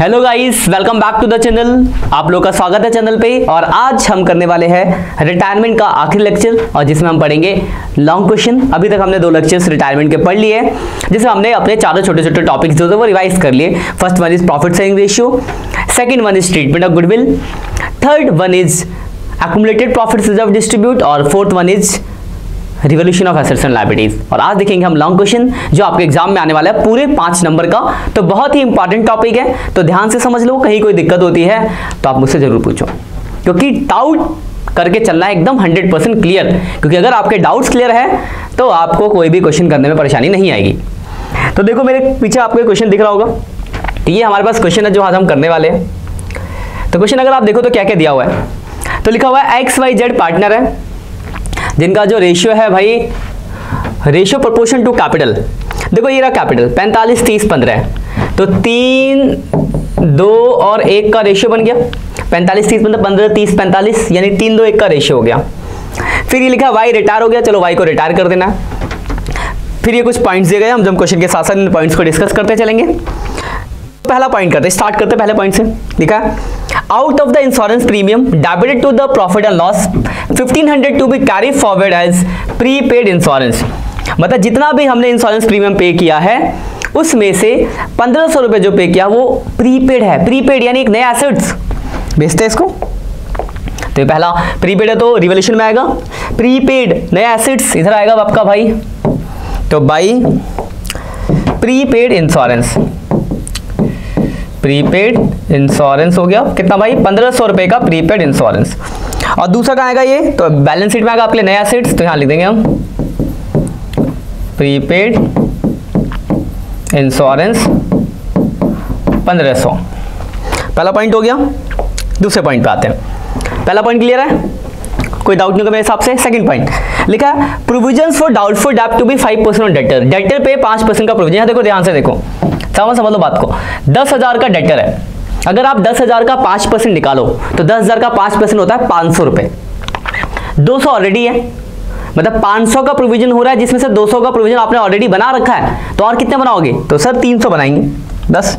Hello guys welcome back to the channel आप लोग का स्वागत है चैनल पे। और आज हम करने वाले हैं रिटायरमेंट का आखिरी लेक्चर और जिसमें हम पढ़ेंगे लॉन्ग क्वेश्चन अभी तक हमने दो लेक्चर्स रिटायरमेंट के पढ़ लिए जिसमें हमने अपने चारों छोटे छोटे टॉपिक्स जो थे वो रिवाइज कर लिए। First one is profit selling ratio second one is treatment of goodwill third one is accumulated profit reserve distribute और fourth one is revolution of assets and liabilities और आज देखेंगे हम लॉन्ग क्वेश्चन जो आपके एग्ज़ाम में आने वाला है, पूरे पाँच नंबर का। तो बहुत ही इंपॉर्टेंट टॉपिक है। तो ध्यान से समझ लो, कहीं कोई दिक्कत होती है तो आप मुझसे ज़रूर पूछो। क्योंकि डाउट करके चलना है एकदम 100 परसेंट क्लियर क्योंकि अगर आपके डाउट्स क्लियर है तो आपको कोई भी क्वेश्चन करने में परेशानी नहीं आएगी। तो देखो मेरे पीछे आपको क्वेश्चन दिख रहा होगा। तो ये हमारे पास क्वेश्चन है, जो आज हम करने वाले हैं। तो क्वेश्चन अगर आप देखो तो क्या क्या दिया हुआ है? तो लिखा हुआ है एक्स वाई जेड पार्टनर है। जिनका जो रेशियो है भाई रेशियो प्रोपोर्शन टू कैपिटल देखो ये रहा कैपिटल पैंतालीस, तीस, पंद्रह। तो तीन, दो और एक का रेशियो बन गया। पैंतालीस, तीस, पंद्रह पंद्रह, तीस, पैंतालीस, यानी तीन, दो, एक का रेशियो हो गया। फिर ये लिखा वाई रिटायर हो गया, चलो वाई को रिटायर कर देना। फिर ये कुछ पॉइंट्स दिए गए हम जब क्वेश्चन के साथ साथ इन पॉइंट्स को डिस्कस करते चलेंगे। पहला पॉइंट करते स्टार्ट करते पहले पॉइंट से। लिखा out of the insurance premium debited to the profit and loss 1500 to be carry forward as prepaid insurance मतलब जितना भी हमने इंश्योरेंस प्रीमियम पे किया है, उसमें से पंद्रह सौ रुपए जो पे किया, वो प्रीपेड है। प्रीपेड यानी एक नया एसेट्स बेचते हैं इसको? तो पहला प्रीपेड है तो रिवोल्यूशन में आएगा। प्रीपेड नया एसेट्स इधर आएगा आपका भाई। तो भाई प्रीपेड इंश्योरेंस प्रीपेड इंश्योरेंस हो गया। कितना भाई? पंद्रह सौ रुपए का प्रीपेड इंश्योरेंस और दूसरा कहाँ आएगा ये? तो बैलेंस शीट में आएगा आपके नया सीट्स तो यहाँ लिख देंगे हम। प्रीपेड इंश्योरेंस पंद्रह सौ। पहला पॉइंट हो गया। दूसरे पॉइंट पे आते हैं। पहला पॉइंट क्लियर है? कोई डाउट नहीं होगा मेरे हिसाब से। सेकंड पॉइंट लिखा provisions for doubtful dept to be five percent on debtor debtor पे पाँच परसेंट का प्रोविज़न देखो, ध्यान से देखो। समझ समझ लो बात को। दस हज़ार का डेटर है। अगर आप दस हज़ार का पाँच परसेंट निकालो तो दस हज़ार का पाँच परसेंट होता है पाँच सौ रुपए। दो सौ ऑलरेडी है। मतलब 500 का प्रोविज़न हो रहा है, जिसमें से 200 का प्रोविज़न आपने ऑलरेडी बना रखा है तो और कितने बनाओगे? तो सर 300 बनाएँगे। दस।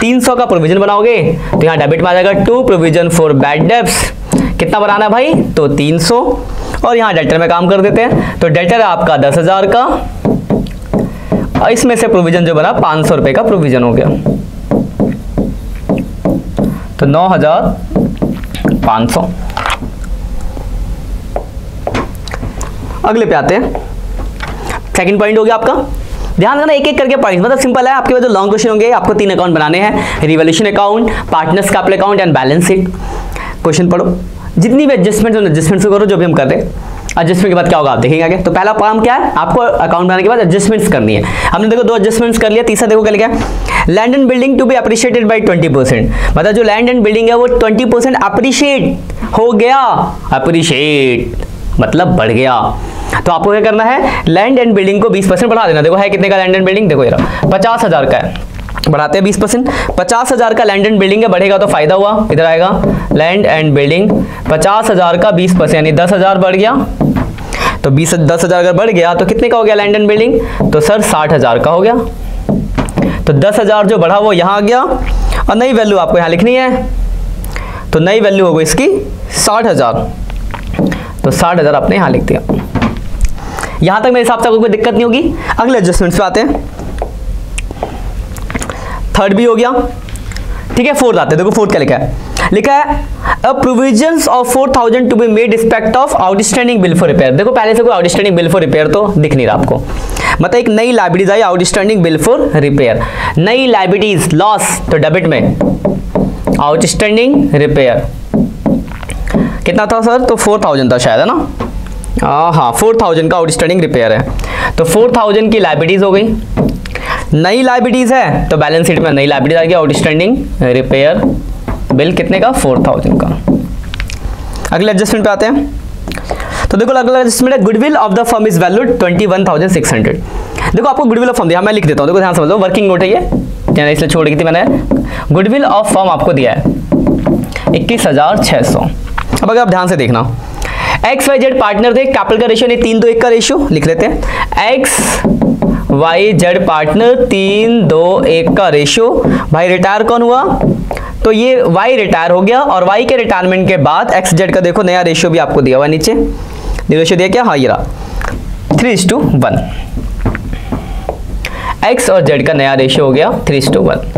300 का प्रोविज़न बनाओगे तो यहाँ डेबिट में आ जाएगा to provision for bad debts कितना बनाना है भाई? तो 300 और यहाँ डेटर में काम कर देते हैं। तो डेटर आपका दस हज़ार का। और इसमें से प्रोविज़न जो बना, पाँच सौ रुपए का प्रोविज़न हो गया। तो नौ हज़ार पाँच सौ। अगले पे आते हैं। सेकंड पॉइंट हो गया आपका। ध्यान रखना एक एक करके पॉइंट मतलब सिंपल है, आपके पास जो लॉन्ग क्वेश्चन होंगे, आपको तीन अकाउंट बनाने हैं। Revolution account partners capital account and balance sheet question पढ़ो। जितनी भी एडजस्टमेंट एडजस्टमेंट करो, जो भी हम कर रहे हैं एडजस्टमेंट के बाद क्या होगा आप देखेंगे आगे। तो पहला काम क्या है? आपको अकाउंट बनाने के बाद एडजस्टमेंट्स करनी है। हमने देखो दो एडजस्टमेंट्स कर लिया, तीसरा देखो क्या लिखा land and building to be appreciated by twenty percent मतलब जो लैंड एंड बिल्डिंग है, वो ट्वेंटी परसेंट अप्रिशिएट हो गया। अप्रिशिएट मतलब बढ़ गया। तो आपको क्या करना है? लैंड एंड बिल्डिंग को 20 परसेंट बढ़ा देना। देखो है कितने का लैंड एंड बिल्डिंग देखो ये पचास हज़ार का है। बढ़ाते हैं 20 परसेंट। पचास हज़ार का लैंड एंड बिल्डिंग है, बढ़ेगा तो फ़ायदा हुआ। इधर आएगा। लैंड एंड बिल्डिंग पचास हज़ार का 20 परसेंट, यानी दस हज़ार बढ़ गया। तो बीस, दस हज़ार अगर बढ़ गया तो कितने का हो गया लैंड एंड बिल्डिंग तो सर, साठ हज़ार का हो गया। तो दस हज़ार जो बढ़ा, वो यहाँ आ गया। और नई वैल्यू आपको यहाँ लिखनी है। तो नई वैल्यू हो गई इसकी साठ हज़ार। तो साठ हज़ार आपने यहाँ लिख दिया। यहाँ तक मेरे हिसाब से आपको कोई दिक्कत नहीं होगी। अगले एडजस्टमेंट्स पे आते हैं। थर्ड भी हो गया। ठीक है फोर्थ आते हैं। देखो फोर्थ क्या लिखा है? लिखा है provisions of 4000 to be made respect of outstanding bill for repair देखो, पहले से कोई आउटस्टैंडिंग बिल फॉर रिपेयर तो दिख नहीं रहा आपको। मतलब एक नई लाइबिलिटीज आई आउटस्टैंडिंग बिल फॉर रिपेयर नई लाइबिलिटीज लॉस तो डेबिट में। आउटस्टैंडिंग रिपेयर कितना था सर? तो 4000 था शायद, है ना? हाँ 4000 का आउटस्टैंडिंग रिपेयर है। तो 4000 की लाइबिलिटीज हो गई। नई लाइबिलिटीज है तो बैलेंस शीट में नई लाइबिलिटीज आ गई आउटस्टैंडिंग रिपेयर बिल कितने का? फोर थाउज़ेंड का। अगले एडजस्टमेंट पे आते हैं। तो देखो, अगला एडजस्टमेंट है goodwill of the firm is valued twenty one thousand six hundred देखो, आपको गुडविल ऑफ़ फर्म दिया, मैं लिख देता हूँ। देखो, ध्यान समझ वर्किंग नोट है ये। इसलिए छोड़ दी थी मैंने? गुडविल ऑफ़ फर्म आपको दिया है, इक्कीस हज़ार छह सौ। अब अगर आप ध्यान से देखना एक्स वाई जेड पार्टनर थे कैपिटल का रेशियो नहीं, तीन दो एक का रेशियो लिख लेते हैं। एक्स वाई जेड पार्टनर तीन दो एक का रेशियो भाई रिटायर कौन हुआ? तो ये वाई रिटायर हो गया और वाई के रिटायरमेंट के बाद एक्स जेड का देखो नया रेशियो भी आपको दिया हुआ नीचे। रेशियो दिया क्या? हाँ ये रहा। थ्री टू वन एक्स और जेड का नया रेशियो हो गया थ्री टू वन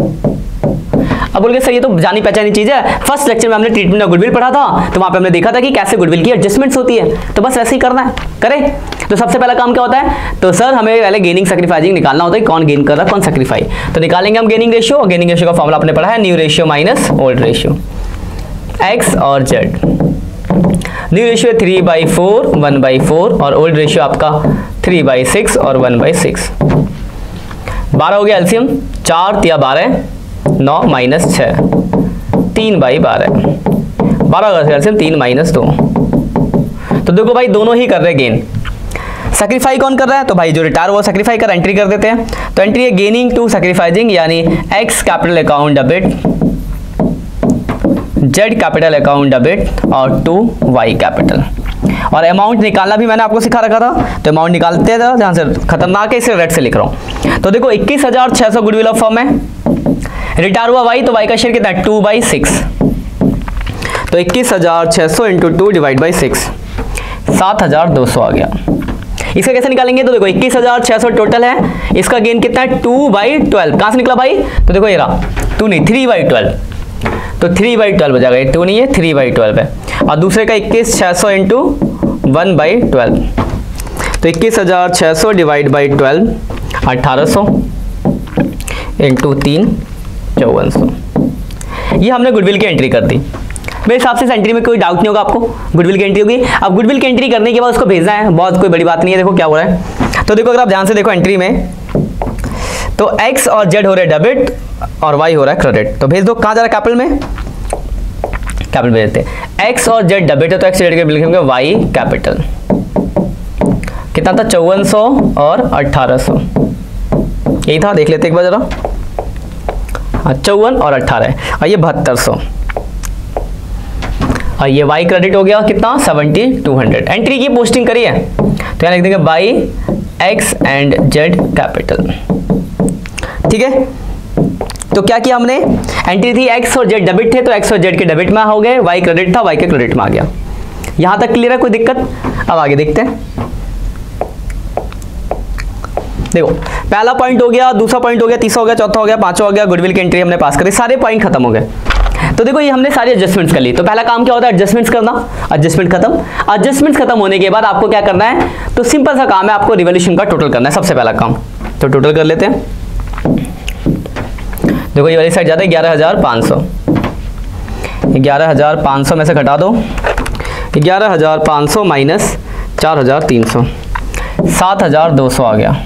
अब बोल के सर, ये तो जानी पहचानी चीज़ है। फ़र्स्ट लेक्चर में हमने ट्रीटमेंट ऑफ़ गुडविल पढ़ा था तो वहाँ पे हमने देखा था कि कैसे गुडविल की एडजस्टमेंट्स होती है। तो बस ऐसे ही करना है। करें। तो सबसे पहला काम क्या होता है? तो सर हमें पहले गेनिंग सेक्रीफाइजिंग निकालना होता है कौन गेन कर रहा है, कौन सेक्रीफाई तो निकालेंगे हम गेनिंग रेशियो और गेनिंग रेशियो का फॉर्मुला आपने पढ़ा है new ratio minus old ratio X और Z new ratio three by four one by four और ओल्ड रेशियो आपका थ्री बाई सिक्स और वन बाई सिक्स बारह हो गया एल्सियम चार तिया बारह नौ माइनस छ तीन बाई बारह बारह हो गया कैल्शियम तीन माइनस दो। तो देखो भाई, दोनों ही कर रहे गेन सेक्रीफाई कौन कर रहा है? तो भाई जो रिटायर वो सेक्रीफाई कर एंट्री कर देते हैं। तो एंट्री है गेनिंग टू सेक्रीफाइजिंग यानी X capital account debit Z capital account debit और टू वाई कैपिटल और अमाउंट निकालना भी मैंने आपको सिखा रखा था। तो अमाउंट निकालते हैं जहाँ से खतरनाक है, इसे रेड से लिख रहा हूँ। तो देखो, इक्कीस हज़ार छह सौ गुडविल ऑफ़ फॉर्म है। रिटायर हुआ वाई तो वाई का शेयर कितना है? टू बाई सिक्स तो इक्कीस हज़ार छह सौ into two divide by six सात हज़ार दो सौ आ गया। इसका कैसे निकालेंगे? तो देखो, इक्कीस हज़ार छह सौ टोटल है। इसका गेन कितना है? Two by twelve. कहाँ से निकला भाई? तो देखो ये रहा। टू नहीं थ्री बाई ट्वेल्व तो थ्री बाई ट्वेल्व हो जाएगा। ये टू नहीं है थ्री बाई ट्वेल्व है। और दूसरे का इक्कीस छह सौ इंटू वन बाई ट्वेल्व तो इक्कीस हज़ार छह सौ डिवाइड बाई ट्वेल्व अट्ठारह सौ इंटू तीन, चौवन सौ। ये हमने गुडविल की एंट्री कर दी। मेरे हिसाब से एंट्री में कोई डाउट नहीं होगा आपको। गुडविल की एंट्री होगी। अब गुडविल की एंट्री करने के बाद उसको भेजना है। बहुत कोई बड़ी बात नहीं है। देखो क्या हो रहा है। तो देखो अगर आप ध्यान से देखो एंट्री में तो एक्स और जेड हो रहे डेबिट और वाई हो रहा है क्रेडिट तो भेज दो कहाँ जा रहा है कैपिटल में? कैपिटल भेज देते हैं। X और जेड डेबिट है तो एक्स जेड के लिखेंगे वाई कैपिटल कितना था? चौवन सौ और अट्ठारह सौ। यही था देख लेते एक बार जरा। हाँ, चौवन और अट्ठारह और ये बहत्तर सौ। और ये वाई क्रेडिट हो गया कितना? सेवेंटी टू हंड्रेड एंट्री की पोस्टिंग करी है। तो यहाँ लिख देंगे by X and Z capital ठीक है? तो क्या किया हमने? एंट्री थी एक्स और जेड डेबिट थे तो एक्स और जेड के डेबिट में हो गए। वाई क्रेडिट था वाई के क्रेडिट में आ गया। यहाँ तक क्लियर है? कोई दिक्कत? अब आगे देखते हैं। देखो, पहला पॉइंट हो गया, दूसरा पॉइंट हो गया, तीसरा हो गया, चौथा हो गया, पांचवा हो गया गुडविल की एंट्री हमने पास करी। सारे पॉइंट खत्म हो गए। तो देखो, ये हमने सारी एडजस्टमेंट्स कर ली। तो पहला काम क्या होता है? एडजस्टमेंट्स करना। एडजस्टमेंट खत्म। एडजस्टमेंट्स खत्म होने के बाद आपको क्या करना है? तो सिंपल सा काम है, आपको रिवोल्यूशन का टोटल करना है, सबसे पहला काम। तो टोटल कर लेते हैं। देखो, ये वाली साइड जाता है, ग्यारह हज़ार पाँच सौ। ग्यारह हज़ार पाँच सौ में से घटा दो। ग्यारह हज़ार पाँच सौ माइनस चार हज़ार तीन सौ। सात हज़ार दो सौ आ गया।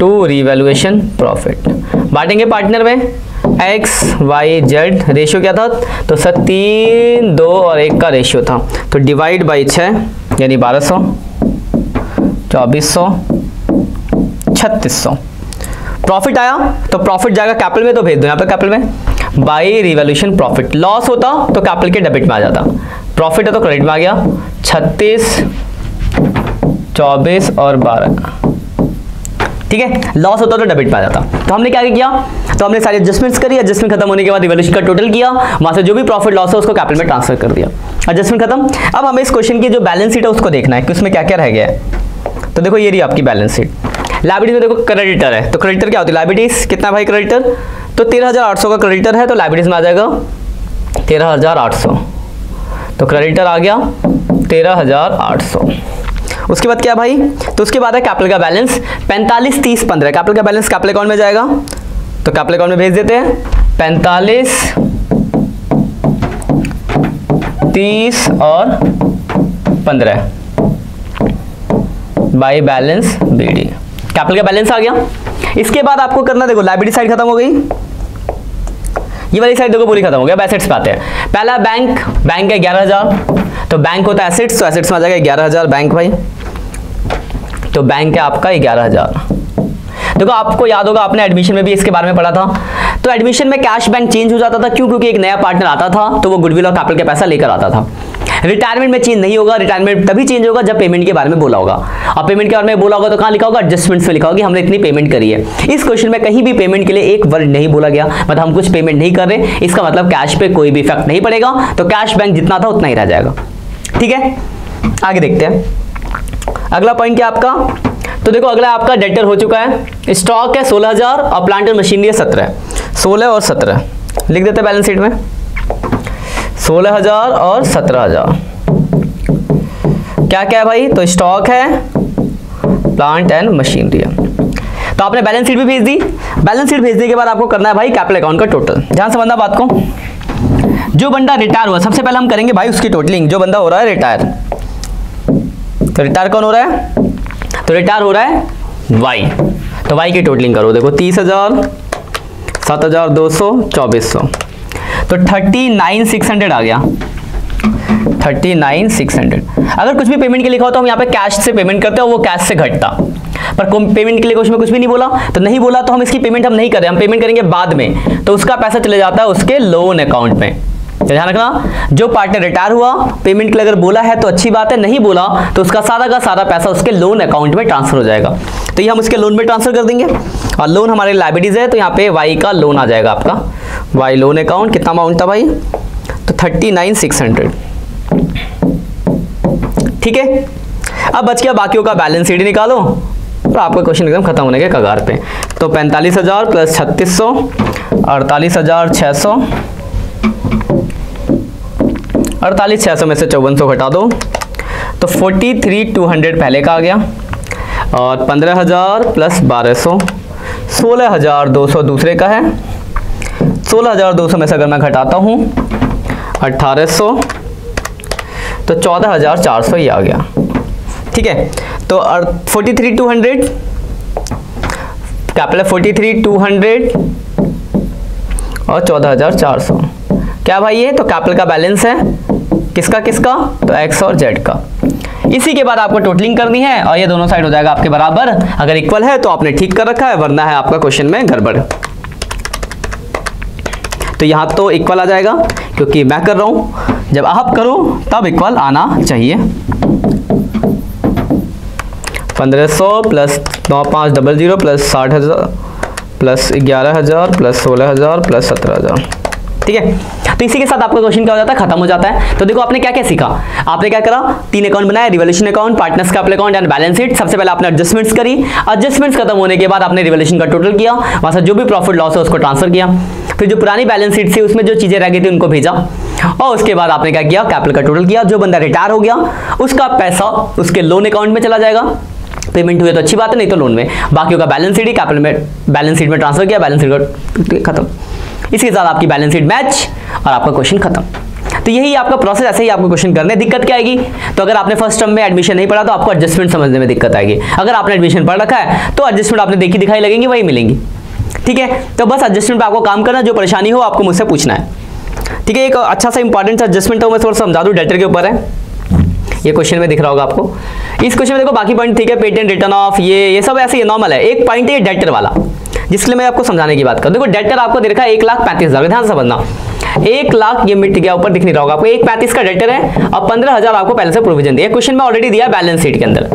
टू रिवेल्युएशन प्रॉफिट बांटेंगे पार्टनर में? एक्स वाई जेड रेशियो क्या था? तो सर, तीन, दो और एक का रेशियो था। तो डिवाइड बाई छः यानी बारह सौ, चौबीस सौ, छत्तीस सौ। प्रॉफिट आया तो प्रॉफिट जाएगा कैपिटल में तो भेज दो यहाँ पे कैपिटल में। बाई रिवोल्यूशन प्रॉफिट लॉस होता तो कैपिटल के डेबिट में आ जाता। प्रॉफिट है तो क्रेडिट में आ गया। छत्तीस, चौबीस और बारह। ठीक है? लॉस होता तो डेबिट आ जाता। तो हमने क्या किया? तो हमने सारी एडजस्टमेंट्स करी। एडजस्टमेंट खत्म होने के बाद रिवोल्यूशन का टोटल किया। वहाँ से जो भी प्रॉफिट लॉस है उसको कैपिटल में ट्रांसफ़र कर दिया। एडजस्टमेंट खत्म। अब हमें इस क्वेश्चन की जो बैलेंस शीट है उसको देखना है कि उसमें क्या क्या रह गया है। तो देखो, ये रही आपकी बैलेंस शीट लाइबिलिटी में देखो क्रेडिटर है। तो क्रेडिटर क्या होती है? लाइबिलिटीज कितना भाई क्रेडिटर तो तेरह हज़ार आठ सौ का क्रेडिटर है तो लाइबिलिटीज में आ जाएगा तेरह हज़ार आठ सौ। तो क्रेडिटर आ गया तेरह हज़ार आठ सौ। उसके बाद क्या भाई? तो उसके बाद है कैपिटल का बैलेंस पैंतालीस, तीस, पंद्रह। कैपिटल का बैलेंस कैपिटल अकाउंट में जाएगा। तो कैपिटल अकाउंट में भेज देते हैं। पैंतालीस, तीस और पंद्रह। बाई बैलेंस बीडी कैपिटल का बैलेंस आ गया। इसके बाद आपको करना, देखो लाइबिलिटी साइड खत्म हो गई। ये वाली साइड देखो, पूरी खत्म हो गया एसेट्स पे आते हैं। पहला बैंक बैंक है ग्यारह हज़ार। तो बैंक होता है एसेट्स तो एसेट्स में आ जाएगा ग्यारह हज़ार बैंक भाई। तो बैंक है आपका ग्यारह हज़ार। देखो, आपको याद होगा, आपने एडमिशन में भी इसके बारे में पढ़ा था। तो एडमिशन में कैश बैंक चेंज हो जाता था। क्यों? क्योंकि एक नया पार्टनर आता था तो वो गुडविल और कैपिटल का पैसा लेकर आता था। रिटायरमेंट में चेंज नहीं होगा रिटायरमेंट तभी चेंज होगा जब पेमेंट के बारे में बोला होगा। और पेमेंट के बारे में बोला होगा तो कहाँ लिखा होगा? एडजस्टमेंट्स में लिखा होगा हमने इतनी पेमेंट करी है। इस क्वेश्चन में कहीं भी पेमेंट के लिए एक वर्ड नहीं बोला गया। मतलब हम कुछ पेमेंट नहीं कर रहे। इसका मतलब कैश पे कोई भी इफ़ेक्ट नहीं पड़ेगा। तो कैश बैंक जितना था उतना ही रह जाएगा। ठीक है? आगे देखते हैं। अगला पॉइंट क्या आपका? तो देखो, अगला आपका डेटर हो चुका है। स्टॉक है 16000 और प्लांट एंड मशीनरी है 17 16 और 17 लिख देते बैलेंस शीट में। 16000 और 17000 क्या क्या है भाई? तो स्टॉक है प्लांट एंड मशीनरी है। तो आपने बैलेंस शीट भी भेज दी। बैलेंस शीट भेजने के बाद आपको करना है भाई कैपिटल अकाउंट का टोटल ध्यान से बंदा बात को। जो बंदा रिटायर हुआ सबसे पहले हम करेंगे भाई उसकी टोटलिंग जो बंदा हो रहा है रिटायर तो रिटायर कौन हो रहा है? तो रिटायर हो रहा है वाई तो वाई की टोटलिंग करो, देखो तीस हज़ार, सात हज़ार दो सौ, चौबीस सौ। तो थर्टी नाइन सिक्स हंड्रेड आ गया। Thirty nine six hundred. अगर कुछ भी पेमेंट के लिखा तो हम यहाँ पे कैश से पेमेंट करते हैं वो कैश से घटता। पर पेमेंट के लिए कुछ भी नहीं बोला तो नहीं बोला तो हम इसकी पेमेंट हम नहीं करें, हम पेमेंट करेंगे बाद में। तो उसका पैसा चले जाता है उसके लोन अकाउंट में। ध्यान रखना, जो पार्टनर रिटायर हुआ पेमेंट के लिए अगर बोला है तो अच्छी बात है, नहीं बोला तो उसका सारा का सारा पैसा उसके लोन अकाउंट में ट्रांसफ़र हो जाएगा। तो ये हम उसके लोन में ट्रांसफ़र कर देंगे। और लोन हमारे लाइबिलिटीज है तो यहाँ पे वाई का लोन आ जाएगा आपका। वाई लोन अकाउंट कितना अमाउंट था भाई? तो थर्टी नाइन सिक्स हंड्रेड। ठीक है? अब बच गया बाकियों का बैलेंस शीट निकालो। तो आपका क्वेश्चन एकदम खत्म होने के कगार पे। तो पैंतालीस हज़ार प्लस छत्तीस सौ, अड़तालीस हज़ार छः सौ अड़तालीस छः सौ में से चौवन सौ घटा दो। तो फोर्टी थ्री टू हंड्रेड पहले का आ गया। और पंद्रह हज़ार प्लस बारह सौ। सोलह हज़ार दो सौ दूसरे का है। सोलह हज़ार दो सौ में से अगर मैं घटाता हूँ अट्ठारह सौ। तो चौदह हज़ार चार सौ ही आ गया। ठीक है? तो forty three two hundred capital forty three two hundred और चौदह हज़ार चार सौ। क्या भाई ये? तो कैपिटल का बैलेंस है। किसका किसका? तो एक्स और जेड का। इसी के बाद आपको टोटलिंग करनी है और ये दोनों साइड हो जाएगा आपके बराबर। अगर इक्वल है तो आपने ठीक कर रखा है, वरना है आपका क्वेश्चन में गड़बड़। तो यहाँ तो इक्वल आ जाएगा, क्योंकि मैं कर रहा हूँ। जब आप करो, तब इक्वल आना चाहिए। पंद्रह सौ प्लस नौ पाँच डबल ज़ीरो प्लस साठ हज़ार प्लस ग्यारह हज़ार प्लस सोलह हज़ार प्लस सत्रह हज़ार। ठीक है? तो इसी के साथ आपका क्वेश्चन क्या हो जाता है? खत्म हो जाता है। तो देखो, आपने क्या क्या सीखा? आपने क्या करा? तीन अकाउंट बनाया रिवोल्यूशन अकाउंट पार्टनर्स का अकाउंट एंड बैलेंस शीट सबसे पहले आपने एडजस्टमेंट्स करी। एडजस्टमेंट्स खत्म होने के बाद आपने रिवोल्यूशन का टोटल किया। वहाँ से जो भी प्रॉफिट लॉस है, उसको ट्रांसफ़र किया। फिर जो पुरानी बैलेंस शीट थी, उसमें जो चीज़ें रह गई थी, उनको भेजा। और उसके बाद आपने क्या किया? कैपिटल का टोटल किया। जो बंदा रिटायर हो गया, उसका पैसा उसके लोन अकाउंट में चला जाएगा। पेमेंट हुए तो अच्छी बात है, नहीं तो लोन में। बाकी का बैलेंस शीट ही कैपिटल में बैलेंस शीट में ट्रांसफ़र किया बैलेंस शीट खत्म। इसके साथ आपकी बैलेंस शीट मैच और आपका क्वेश्चन खत्म। तो यही आपका प्रोसेस ऐसे ही आपको क्वेश्चन करने दिक्कत क्या आएगी? तो अगर आपने फ़र्स्ट टर्म में एडमिशन नहीं पढ़ा तो आपको एडजस्टमेंट समझने में दिक्कत आएगी। अगर आपने एडमिशन पढ़ रखा है तो एडजस्टमेंट आपने देखी दिखाई लगेंगी, वही मिलेंगी। ठीक है? तो बस एडजस्टमेंट पर आपको काम करना जो परेशानी हो आपको मुझसे पूछना है। ठीक है? एक अच्छा सा इंपॉर्टेंट एडजस्टमेंट हो मैं थोड़ा समझा दूँ डेटर के ऊपर है। ये क्वेश्चन में दिख रहा होगा आपको। इस क्वेश्चन में देखो, बाकी पॉइंट ठीक है पेटेंट रिटर्न ऑफ़ ये ये सब ऐसे नॉर्मल है। एक पॉइंट है डेटर वाला। जिसके लिए मैं आपको समझाने की बात करूँ। देखो डेटर आपको दे रखा है एक लाख पैंतीस हज़ार, ध्यान से समझना। एक लाख ये मिट गया ऊपर दिख नहीं रहा होगा आपको। एक पैंतीस का डेटर है और पंद्रह हज़ार आपको पहले से प्रोविज़न दिया। क्वेश्चन में ऑलरेडी दिया बैलेंस शीट के अंदर।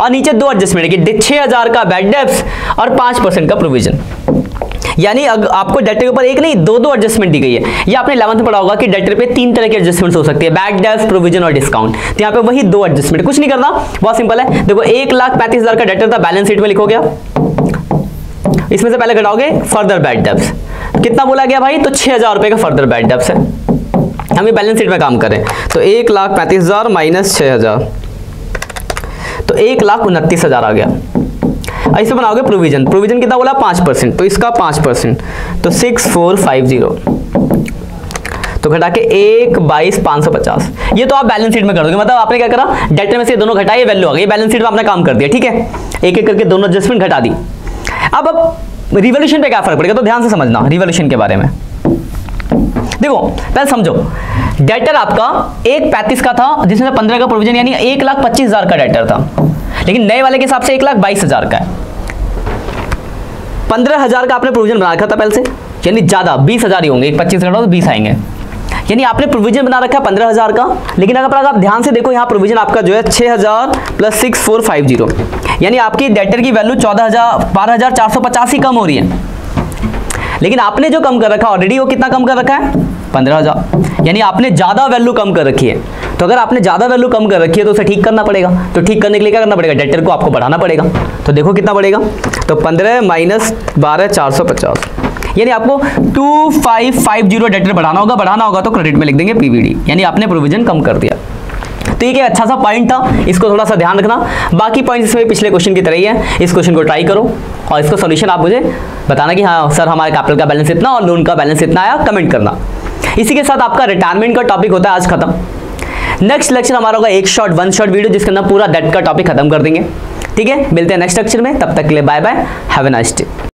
और नीचे दो एडजस्टमेंट है छह हज़ार का बैड डेप्स और पाँच परसेंट का प्रोविज़न यानी आपको डेटर के ऊपर एक नहीं दो दो एडजस्टमेंट दी गई है। ये आपने इलेवंथ पढ़ा होगा कि डेटर पे तीन तरह के एडजस्टमेंट हो सकती है। बैक डेप्स प्रोविज़न और डिस्काउंट तो यहाँ पे वही दो एडजस्टमेंट कुछ नहीं करना, बहुत सिंपल है। देखो, एक लाख पैंतीस हज़ार का डेटर था बैलेंस शीट में लिखो गया इसमें से पहले घटाओगे फर्दर बैड डेप्स कितना बोला गया भाई? तो छह हज़ार रुपए का फर्दर बैड डेप्स है। हम ये बैलेंस शीट में काम करें। तो एक लाख पैंतीस हज़ार माइनस छह हज़ार। तो एक लाख उनतीस हज़ार आ गया। ऐसे बनाओगे प्रोविज़न प्रोविज़न कितना बोला? पाँच परसेंट। तो इसका पाँच परसेंट। तो सिक्स फोर फाइव ज़ीरो तो घटा के एक, बाईस, पाँच सौ पचास। ये तो आप बैलेंस शीट में कर दोगे। मतलब आपने क्या करा? डेटर में से दोनों घटाए वैल्यू आ गई। बैलेंस शीट में आपने काम कर दिया। ठीक है? एक एक करके दोनों एडजस्टमेंट घटा दी। अब अब रिवोल्यूशन पे क्या फ़र्क पड़ेगा? तो ध्यान से समझना रिवोल्यूशन के बारे में। देखो, पहले समझो डेटर आपका एक पैंतीस का था, जिसमें पंद्रह का प्रोविज़न यानी एक लाख पच्चीस हज़ार का डेटर था। लेकिन नए वाले के हिसाब से एक लाख बाईस हज़ार का है। पंद्रह हज़ार का आपने प्रोविज़न बना रखा था पहले से, यानी ज़्यादा, बीस हज़ार ही होंगे, एक पच्चीस तो बीस आएँगे। यानी आपने प्रोविज़न बना रखा है पंद्रह हज़ार का, लेकिन अगर आप ध्यान से देखो, यहाँ प्रोविज़न आपका जो है छह हज़ार plus six four five zero यानी आपकी डेटर की वैल्यू चौदह हज़ार, बारह कम हो रही है। लेकिन आपने जो कम कर रखा ऑलरेडी वो कितना कम कर रखा है? पंद्रह हज़ार। यानी आपने ज़्यादा वैल्यू कम कर रखी है। तो अगर आपने ज़्यादा वैल्यू कम कर रखी है तो उसे ठीक करना पड़ेगा। तो ठीक करने के लिए क्या करना पड़ेगा? डेटर को आपको बढ़ाना पड़ेगा। तो देखो कितना पड़ेगा तो पंद्रह माइनस बारह, चार सौ पचास। यानी आपको two five five zero debtor बढ़ाना होगा बढ़ाना होगा तो क्रेडिट में लिख देंगे पीवीडी यानी आपने प्रोविज़न कम कर दिया। तो ये अच्छा सा पॉइंट था। इसको थोड़ा सा ध्यान रखना। बाकी पॉइंट इसमें पिछले क्वेश्चन की तरह ही है। इस क्वेश्चन को ट्राई करो और इसको सोल्यूशन आप मुझे बताना कि हाँ सर हमारे कैपिटल का बैलेंस इतना और लोन का बैलेंस इतना आया कमेंट करना। इसी के साथ आपका रिटायरमेंट का टॉपिक होता है आज खत्म। नेक्स्ट लेक्चर हमारा होगा एक शॉर्ट वन शॉर्ट वीडियो जिसके अंदर पूरा डेट का टॉपिक खत्म कर देंगे। ठीक है, मिलते हैं नेक्स्ट लेक्चर में। तब तक के लिए bye bye have a nice day